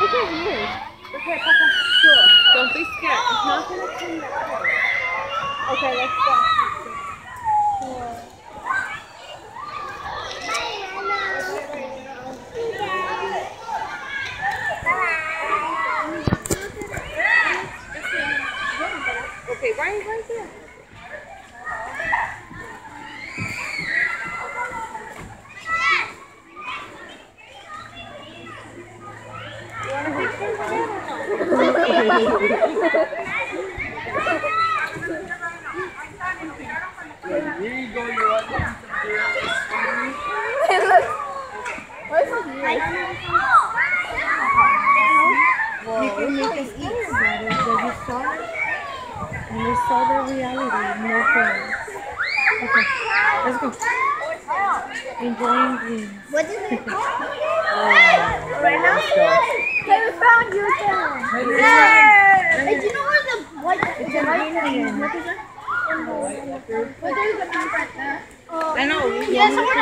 Look at here. Okay, Papa. Cool. Don't be scared. It's not gonna come that. Okay, let's go. Cool. Okay, right, right there. Saw the. Enjoying dreams. What is it? Hey, do you know where the white It's an alien. What is it? What is it? I know. Yeah, someone